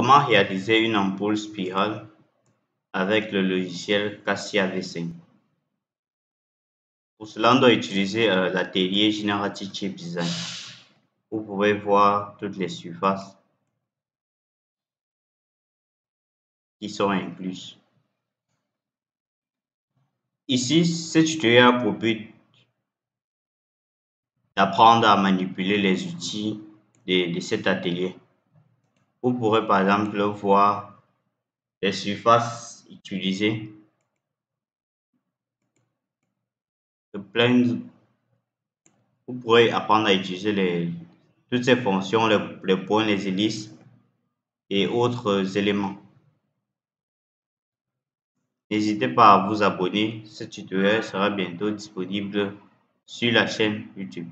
Comment réaliser une ampoule spirale avec le logiciel Cassia V5 Pour cela, on doit utiliser euh, l'atelier Generative Chip Design. Vous pouvez voir toutes les surfaces qui sont incluses. Ici, ce tutoriel a pour but d'apprendre à manipuler les outils de cet atelier. Vous pourrez par exemple voir les surfaces utilisées. Vous pourrez apprendre à utiliser toutes ces fonctions, les points, les hélices et autres éléments. N'hésitez pas à vous abonner. Ce tutoriel sera bientôt disponible sur la chaîne YouTube.